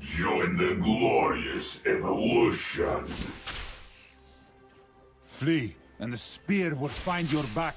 Join the glorious evolution. Flee, and the spear will find your back.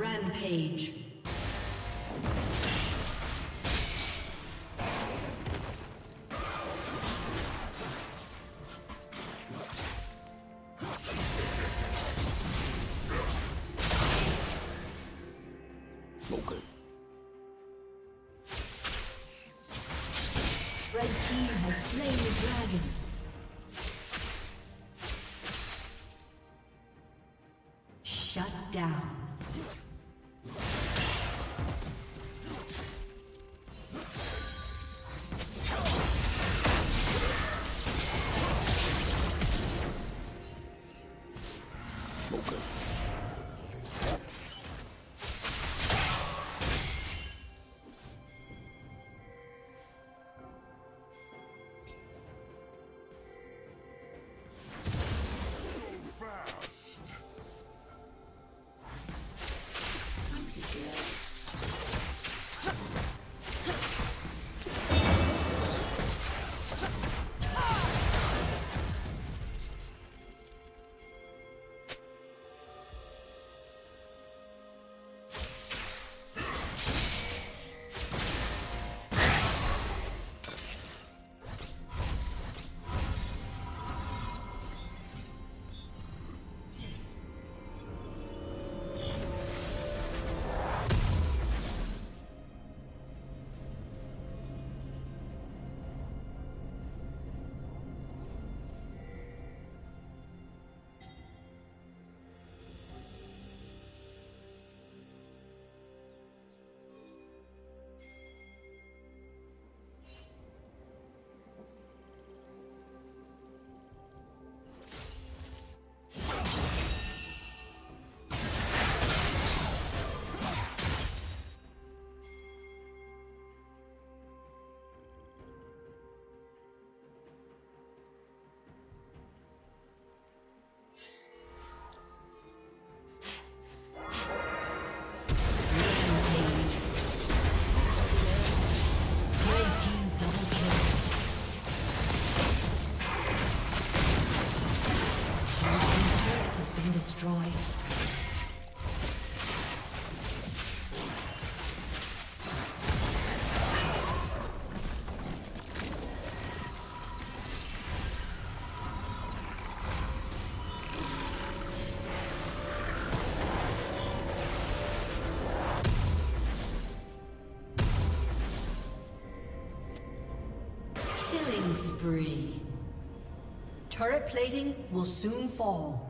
Rampage. Red team has slain the dragon. Shut down. Spree. Turret plating will soon fall.